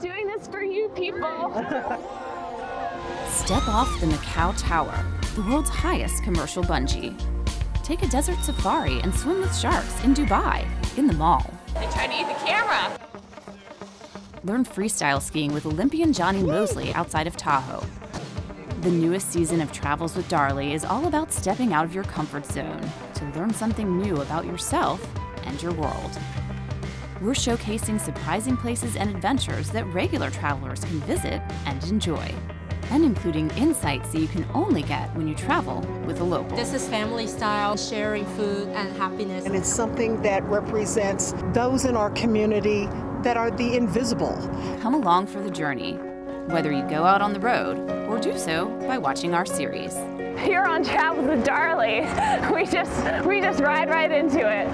doing this for you people. Step off the Macau Tower, the world's highest commercial bungee. Take a desert safari and swim with sharks in Dubai, in the mall. They tried to eat the camera. Learn freestyle skiing with Olympian Jonny Moseley outside of Tahoe. The newest season of Travels with Darley is all about stepping out of your comfort zone to learn something new about yourself and your world. We're showcasing surprising places and adventures that regular travelers can visit and enjoy, and including insights that you can only get when you travel with a local. This is family style, sharing food and happiness. And it's something that represents those in our community that are the invisible. Come along for the journey, whether you go out on the road or do so by watching our series. Here on Travels with Darley, we just we just ride right into it.